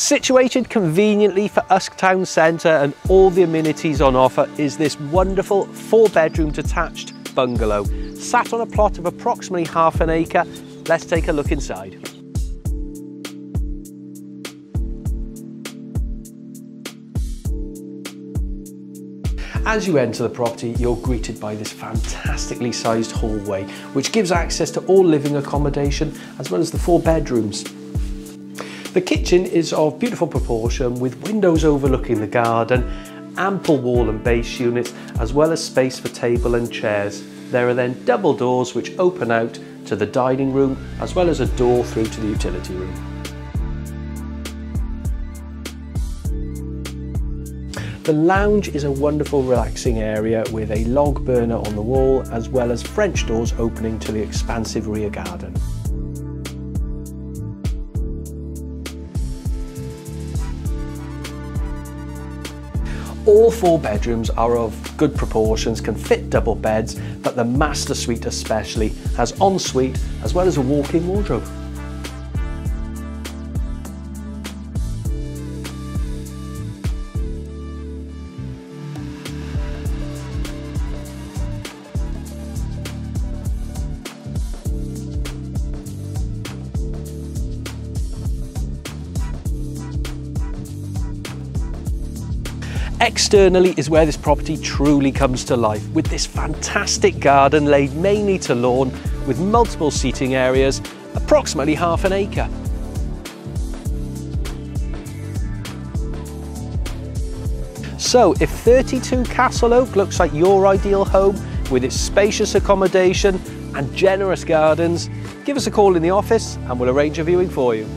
Situated conveniently for Usk Town Centre and all the amenities on offer is this wonderful four bedroom detached bungalow. Sat on a plot of approximately half an acre, let's take a look inside. As you enter the property, you're greeted by this fantastically sized hallway, which gives access to all living accommodation, as well as the four bedrooms. The kitchen is of beautiful proportion with windows overlooking the garden, ample wall and base units, as well as space for table and chairs. There are then double doors which open out to the dining room, as well as a door through to the utility room. The lounge is a wonderful relaxing area with a log burner on the wall as well as French doors opening to the expansive rear garden. All four bedrooms are of good proportions, can fit double beds, but the master suite especially has ensuite as well as a walk-in wardrobe. Externally is where this property truly comes to life, with this fantastic garden laid mainly to lawn with multiple seating areas, approximately half an acre. So if 32 Castle Oak looks like your ideal home with its spacious accommodation and generous gardens, give us a call in the office and we'll arrange a viewing for you.